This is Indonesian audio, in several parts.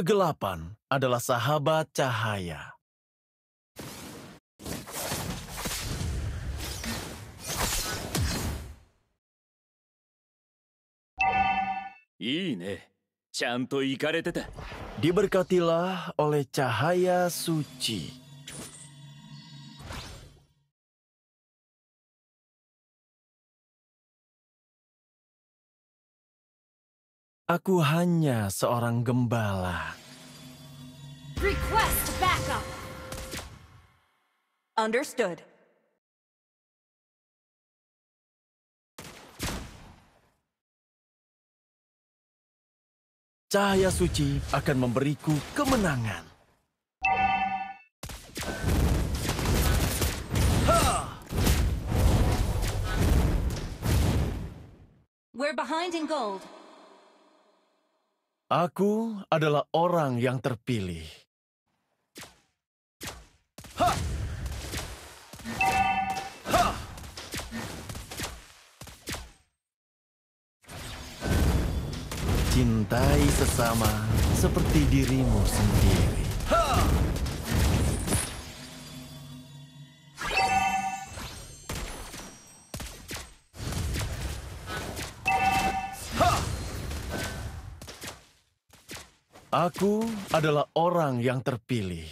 Kegelapan adalah sahabat cahaya. Diberkatilah oleh cahaya suci. Aku hanya seorang gembala. Request backup! Understood. Cahaya suci akan memberiku kemenangan. We're behind in gold. Aku adalah orang yang terpilih. Cintai sesama seperti dirimu sendiri. Aku adalah orang yang terpilih.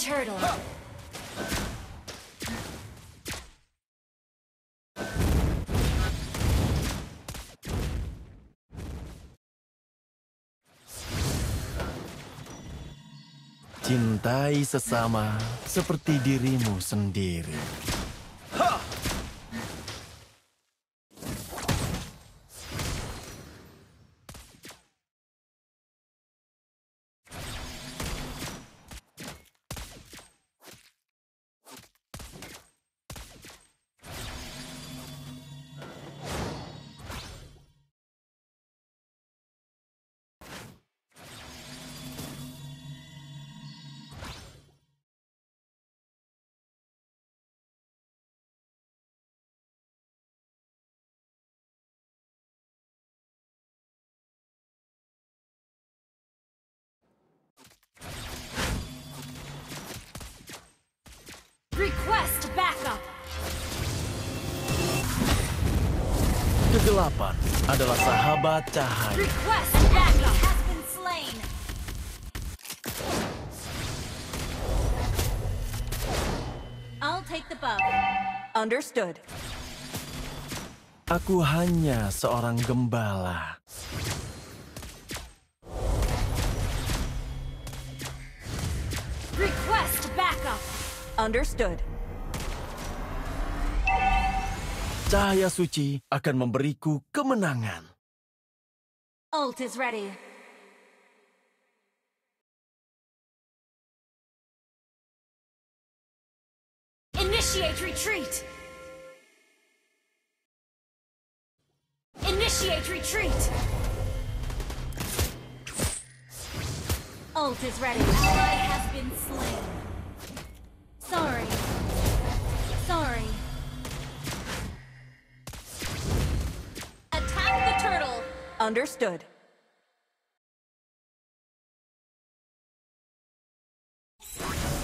Turtle. Cintai sesama seperti dirimu sendiri. Request backup! Kegelapan adalah sahabat cahaya. Request backup has been slain! I'll take the buff. Understood. Aku hanya seorang gembala. Request backup! Understood. Cahaya suci akan memberiku kemenangan. Ult is ready. Initiate retreat! Initiate retreat! Ult is ready. Ally has been slain. Sorry. Sorry. Attack the turtle! Understood.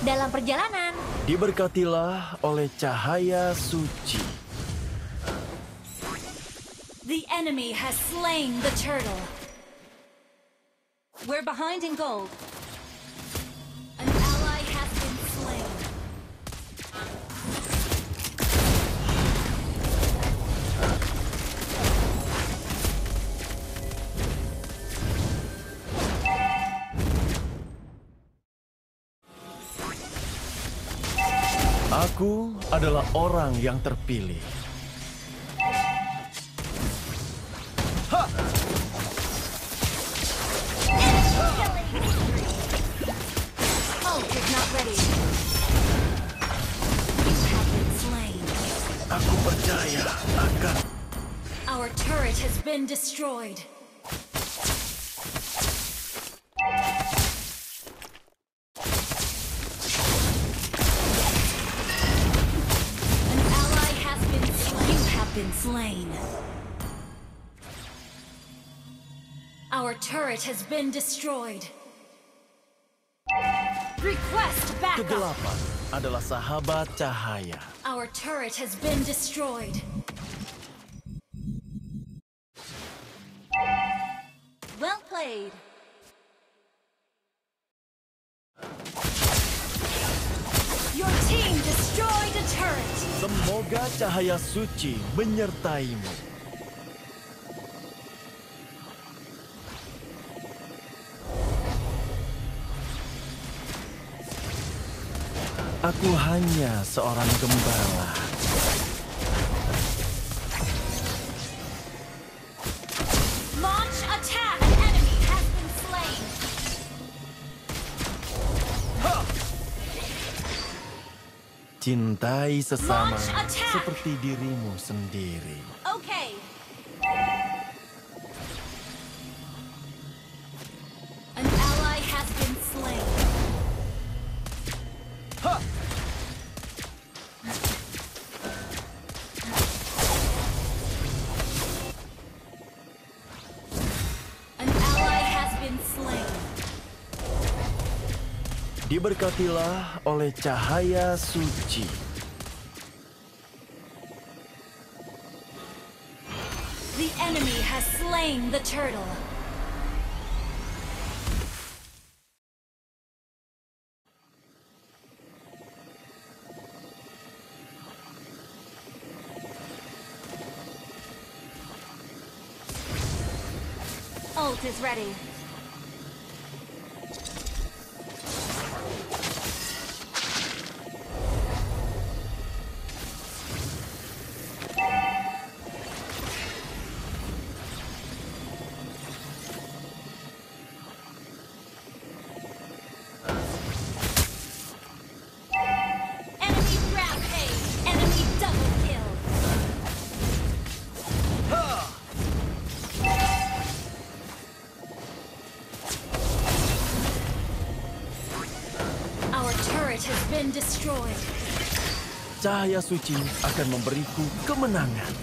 Dalam perjalanan, Diberkatilah oleh cahaya suci. the enemy has slain the turtle. We're behind in gold. Aku adalah orang yang terpilih. Aku percaya akan Our turret has been destroyed. Turret has been destroyed. Request backup. kegelapan adalah sahabat cahaya. Our turret has been destroyed. Well played. Your team destroyed a turret. Semoga cahaya suci menyertaimu. Aku hanya seorang gembala. Launch attack! An enemy has been slain. Cintai sesama seperti dirimu sendiri. Diberkatilah oleh cahaya suci. The enemy has slain the turtle. Ult is ready. Cahaya suci akan memberiku kemenangan.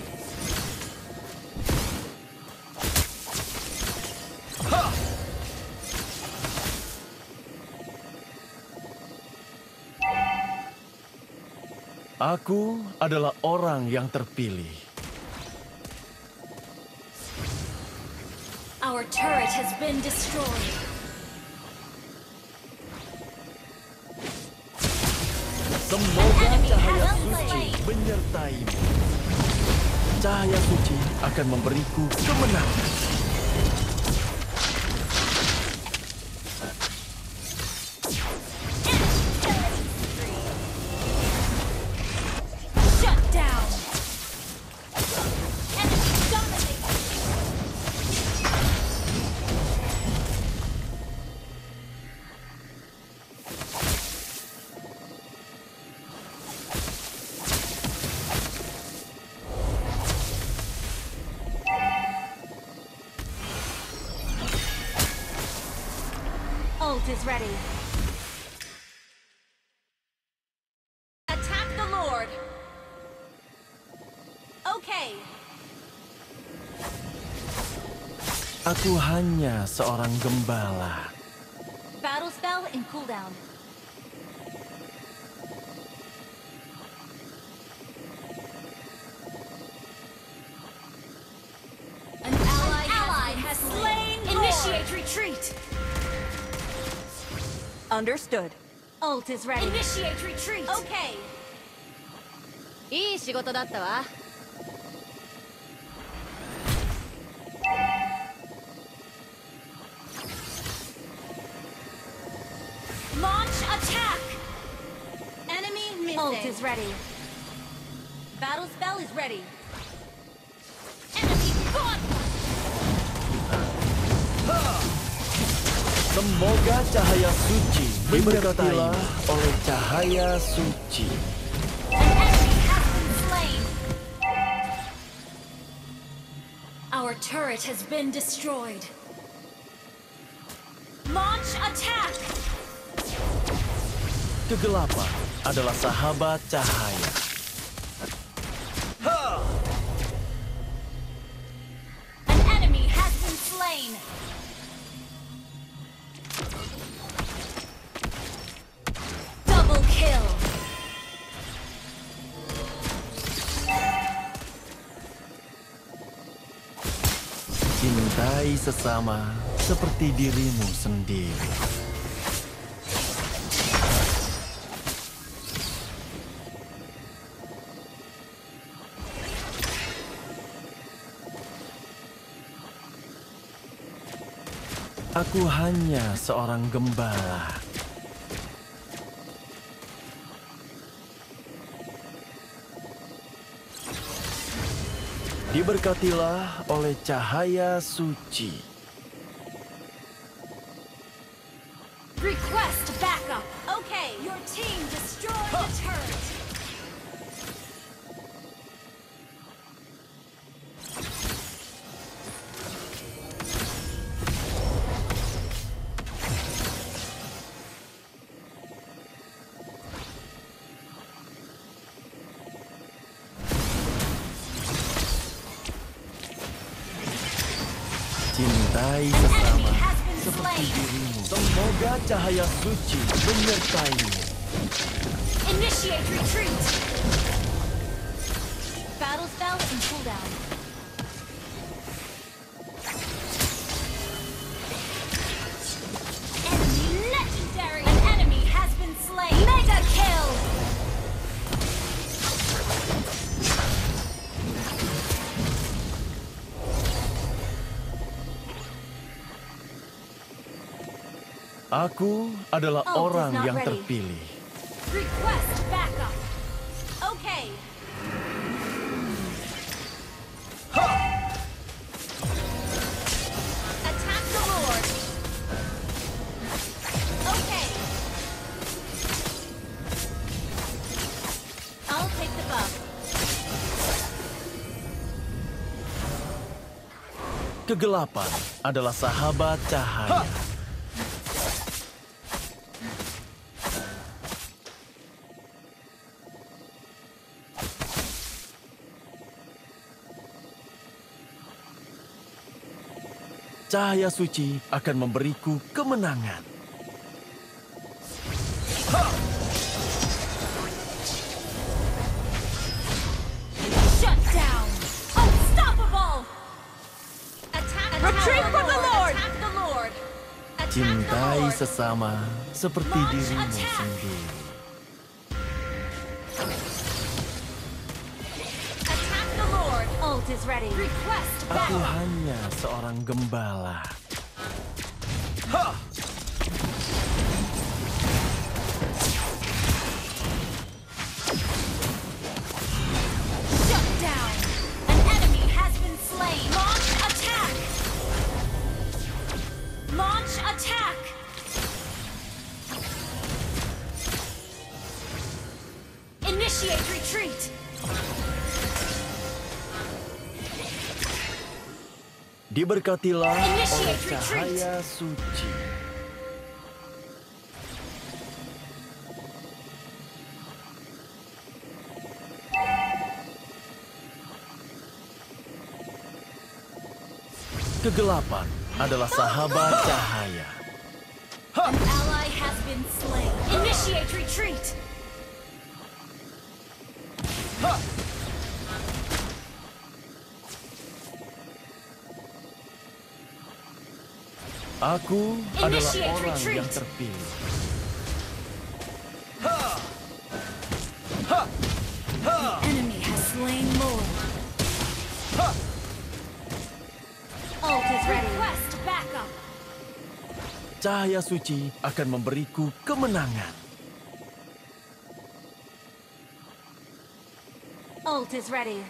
Aku adalah orang yang terpilih. Our turret has been destroyed. Enemy cahaya suci menyertaimu. Cahaya suci akan memberiku kemenangan. Aku hanya seorang gembala. Battle spell in cooldown. An ally, has, slain. Initiate retreat. Understood. Ult is ready. Initiate retreat. Okay. いい仕事だったわ Ready. Battle spell is ready. Enemy gone. Semoga cahaya suci diberkatilah oleh cahaya suci. An enemy has been slain. Our turret has been destroyed. Launch attack. Kegelapan adalah sahabat cahaya. An enemy has been slain. Double kill. Cintai sesama seperti dirimu sendiri. Aku hanya seorang gembala. Diberkatilah oleh cahaya suci. Request backup. Okay. Your team destroyed the turret. Cintai An enemy sesama has been seperti slain. dirimu. Semoga cahaya suci menyertaimu. Initiate retreat. Battle spell in cooldown. Aku adalah Oh, orang yang ready. terpilih. Request backup. Okay. Attack the Lord. Okay. I'll take the buff. Kegelapan adalah sahabat cahaya. Cahaya suci akan memberiku kemenangan. Shut down. Unstoppable. Attack, Retreat attack from the Lord. Attack the Lord. Attack the Cintai Lord. sesama seperti Launch dirimu attack. sendiri. Aku hanya seorang gembala. Diberkatilah oleh cahaya suci. Kegelapan adalah sahabat cahaya. An ally has been slain. Initiate retreat. Aku adalah orang yang terpilih. The enemy has slain Lord. Ult is ready. Request backup. Cahaya suci akan memberiku kemenangan. Ult is ready.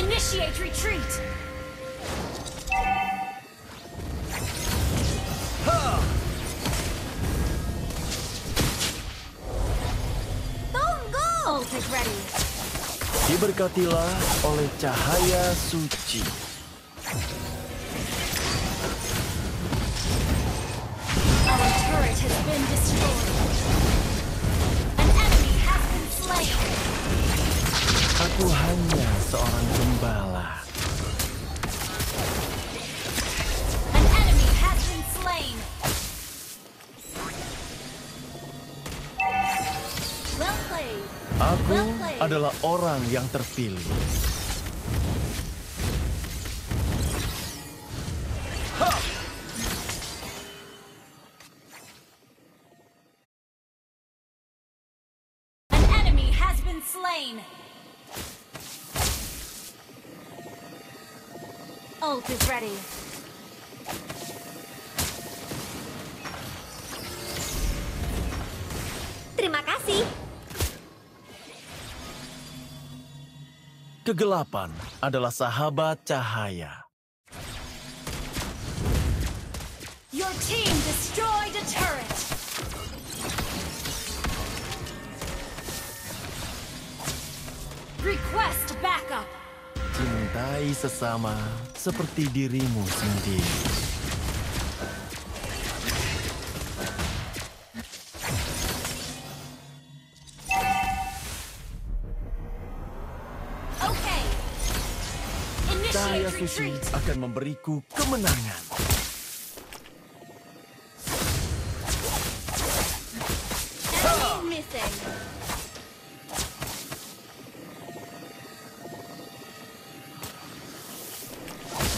Initiate retreat. Diberkatilah oleh cahaya suci. Our turret has been destroyed. An enemy has been slain. Aku hanya seorang gembala. Adalah orang yang terpilih. Kegelapan adalah sahabat cahaya. Your team destroyed a turret. Request backup. Cintai sesama seperti dirimu sendiri. Retreat. akan memberiku kemenangan.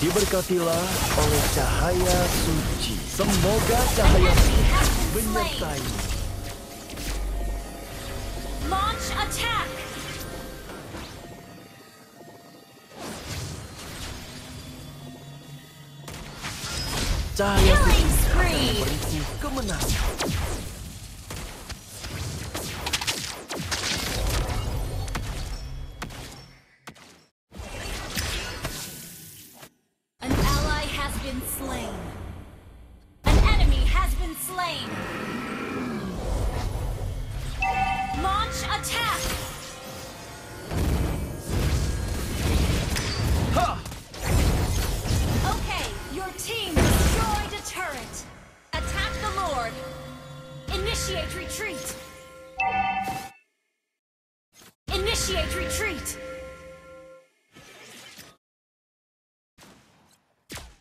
Diberkatilah oleh cahaya suci. Semoga cahaya suci menyertai. Launch attack. Cahaya suci Killing spree. memberiku kemenangan. An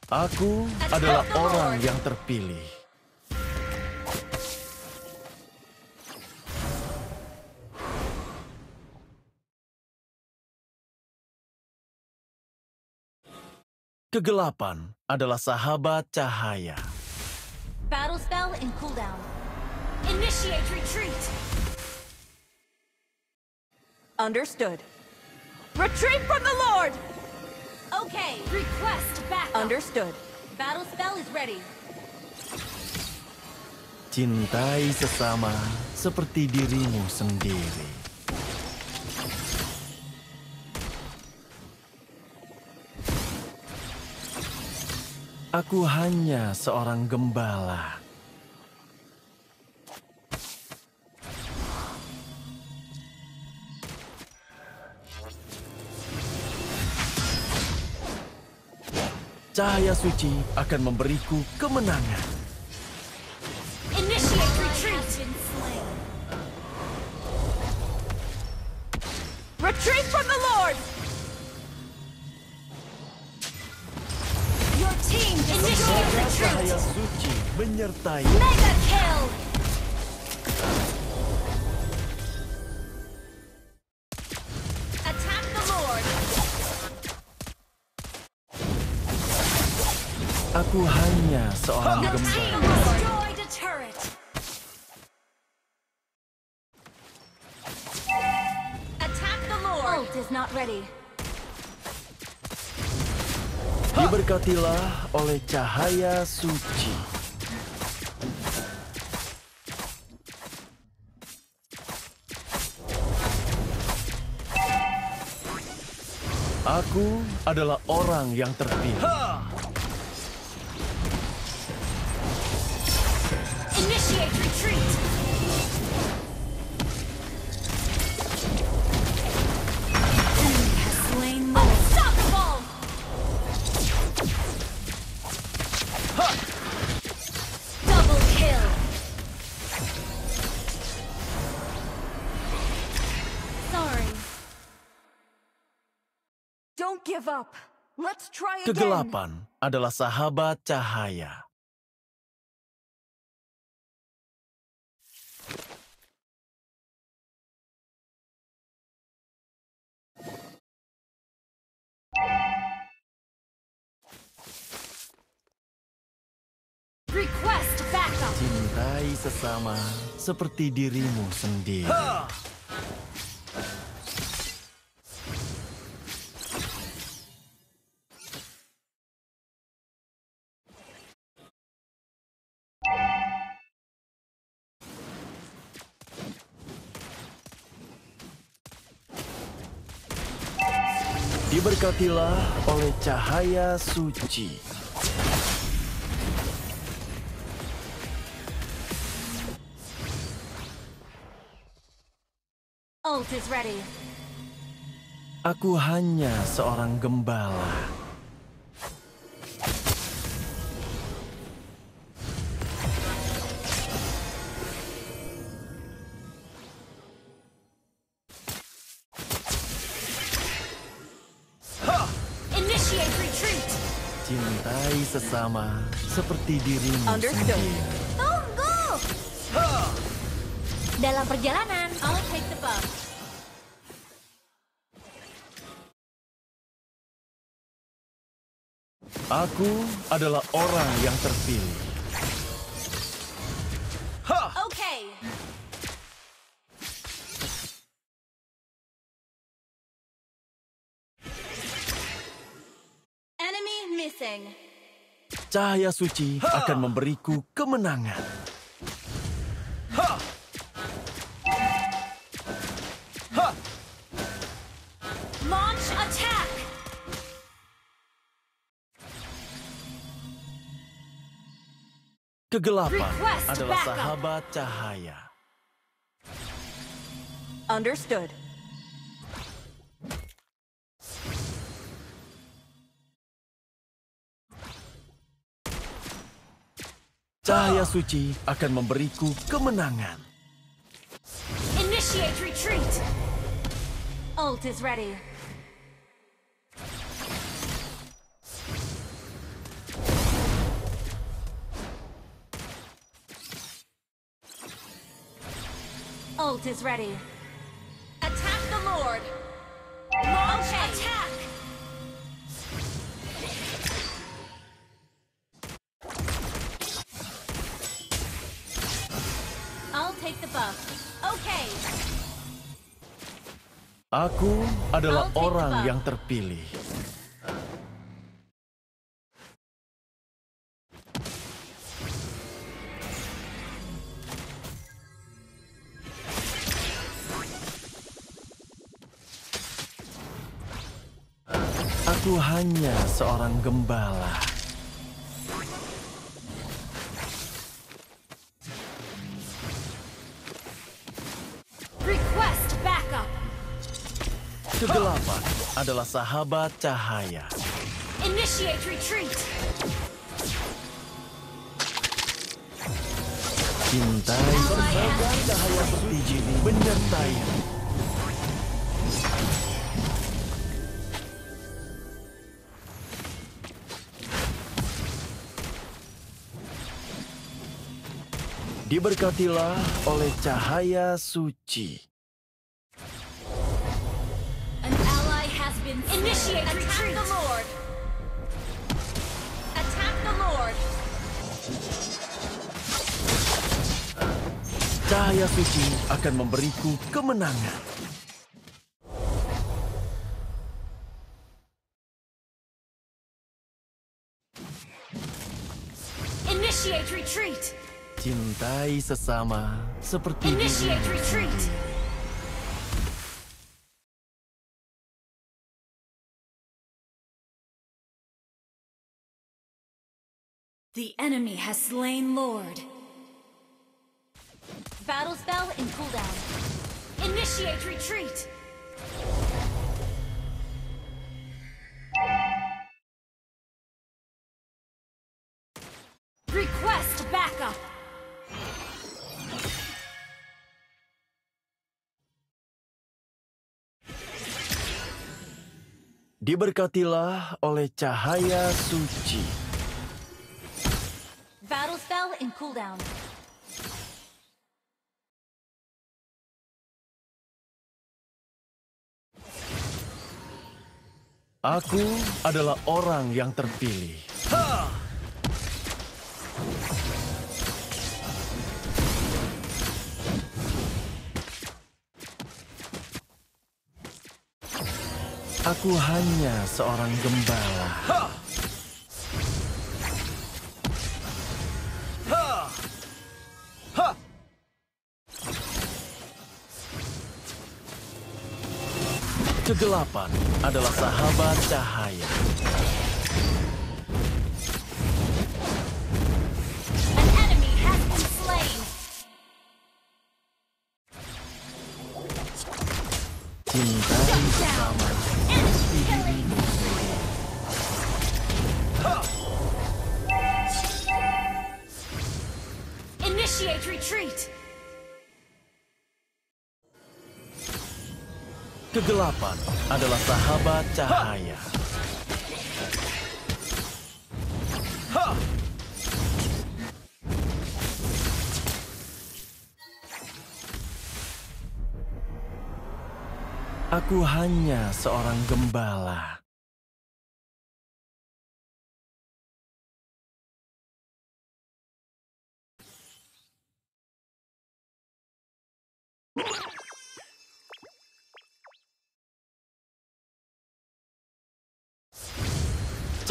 Aku adalah orang yang terpilih. Kegelapan adalah sahabat cahaya. Battle spell in cooldown. Initiate retreat. Understood. Retreat from the Lord! Okay, request backup. Understood. Battle spell is ready. Cintai sesama seperti dirimu sendiri. Aku hanya seorang gembala. Cahaya suci akan memberiku kemenangan. Initiate retreat. Retreat from the Lord! Your team initiate Cahaya retreat. suci menyertai Mega kill. Seorang Your team gembala. destroyed a turret. Attack the Lord. Ult is not ready. Diberkatilah oleh cahaya suci. Aku adalah orang yang terpilih. Initiate retreat. Enemy has slain Lord. Unstoppable! Double kill. Sorry. Don't give up. Let's try again. Kegelapan adalah sahabat cahaya. Sesama seperti dirimu sendiri. Diberkatilah oleh cahaya suci. Ult is ready. Aku hanya seorang gembala. Initiate retreat. Cintai sesama seperti dirimu Understood. sendiri. Tunggu. Dalam perjalanan, I'll take the buff. Aku adalah orang yang terpilih. Okay. Enemy missing. Cahaya suci akan memberiku kemenangan. Kegelapan adalah sahabat cahaya. Understood. Cahaya suci akan memberiku kemenangan. Initiate retreat. Ult is ready. Ult is ready. Attack the Lord. Launch attack. I'll take the buff. Okay. Aku adalah orang yang terpilih. Seorang gembala. Request backup. Kegelapan adalah sahabat cahaya. Initiate retreat. Cintai sebagai cahaya seperti menyertai. Diberkatilah oleh cahaya suci. An ally has been initiate attack the Lord. Attack the Lord. Cahaya suci akan memberiku kemenangan. Cintai sesama seperti Initiate retreat! The enemy has slain Lord. Battle spell in cooldown. Initiate retreat! Diberkatilah oleh cahaya suci. Battle spell in cooldown. Aku adalah orang yang terpilih. Aku hanya seorang gembala. Kegelapan adalah sahabat cahaya. Kegelapan adalah sahabat cahaya. Aku hanya seorang gembala.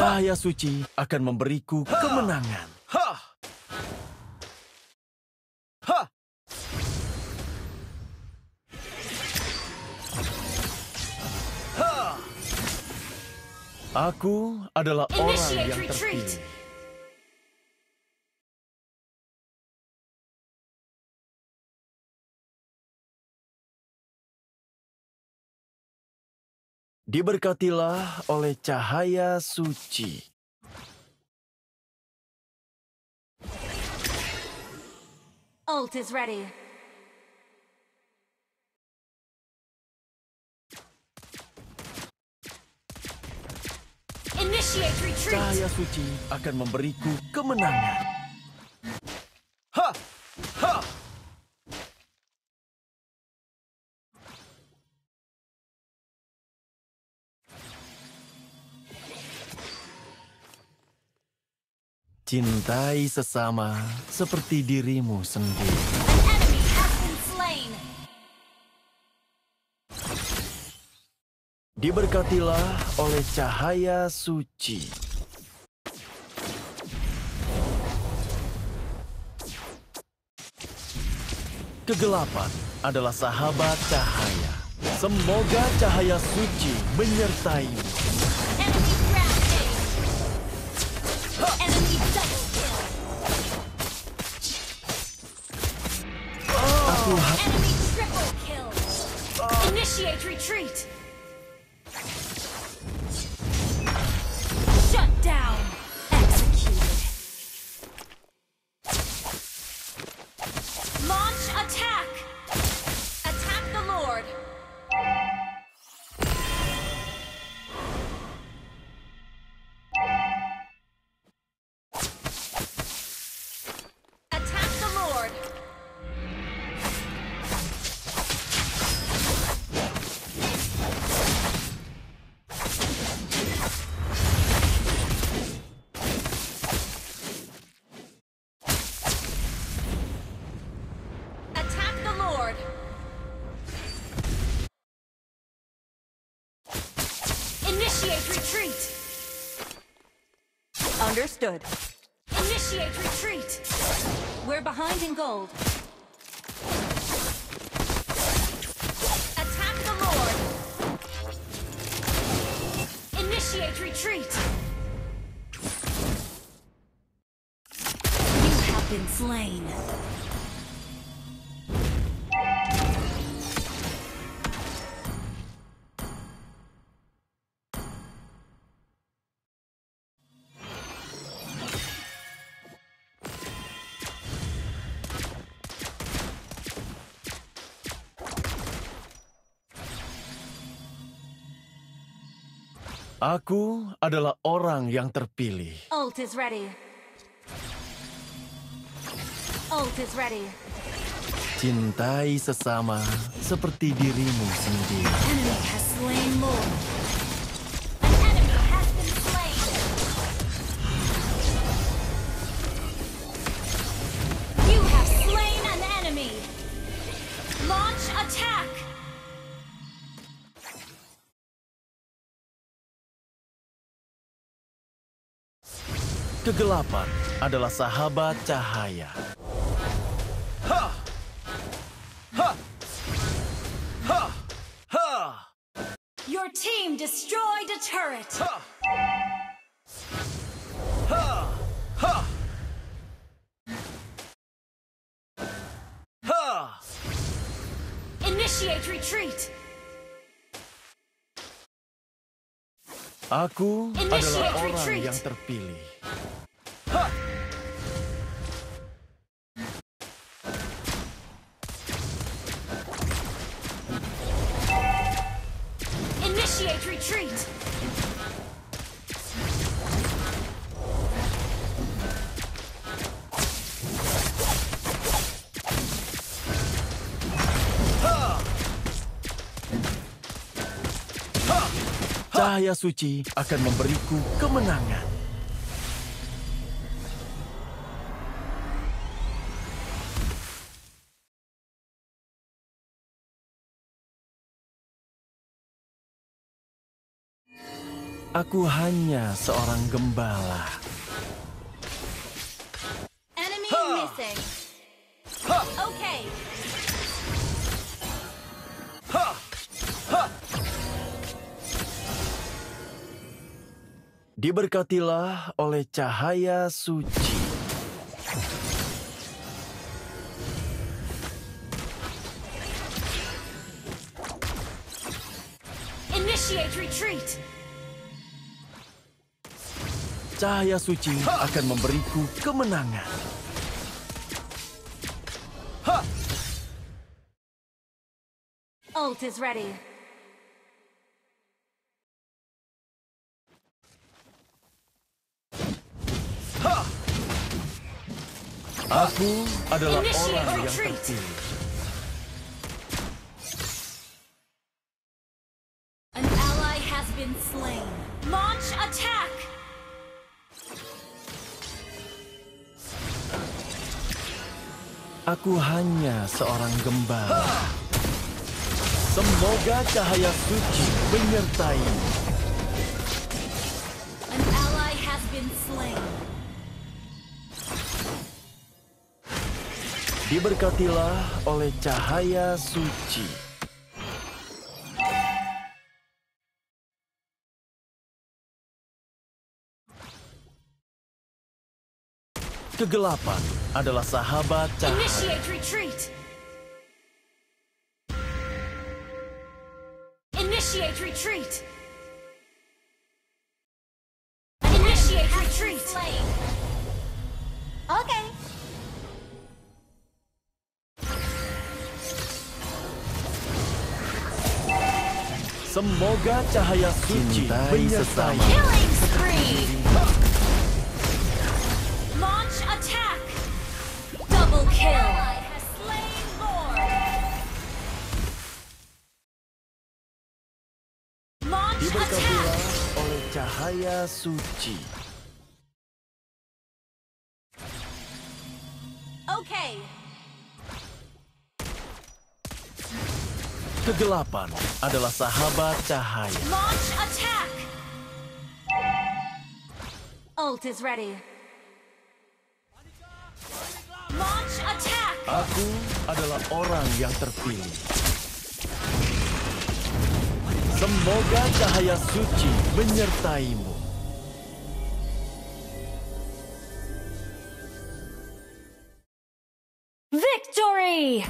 Cahaya suci akan memberiku kemenangan. Aku adalah orang yang terpilih. Diberkatilah oleh cahaya suci. Ult is ready. Initiate retreat! Cahaya suci akan memberiku kemenangan. Ha! Ha! Cintai sesama seperti dirimu sendiri. Diberkatilah oleh cahaya suci. Kegelapan adalah sahabat cahaya. Semoga cahaya suci menyertaimu. Retreat! Understood. Initiate retreat! We're behind in gold. Attack the Lord. Initiate retreat! You have been slain. Aku adalah orang yang terpilih. Ult is ready. Ult is ready. Cintai sesama seperti dirimu sendiri. Enemy has slain Lord. Kegelapan adalah sahabat cahaya. Your team destroyed a turret! Initiate retreat! Aku Initiate adalah orang retreat. yang terpilih. Cahaya suci akan memberiku kemenangan. Aku hanya seorang gembala. Enemy missing. Diberkatilah oleh cahaya suci. Initiate retreat! Cahaya suci akan memberiku kemenangan. Ult is ready. Aku adalah orang yang terpilih. An ally has been slain. Launch attack! Aku hanya seorang gembala. Semoga cahaya suci menyertai. An ally has been slain. Diberkatilah oleh cahaya suci. Kegelapan adalah sahabat cahaya. Initiate retreat! Semoga cahaya suci menyertai. Killing spree! Launch attack! Double kill! Ally has slain Lord. Launch Diberkatilah attack! oleh cahaya suci. Kegelapan adalah sahabat cahaya. Launch attack! Ult is ready. Launch attack! Aku adalah orang yang terpilih. Semoga cahaya suci menyertaimu. Victory!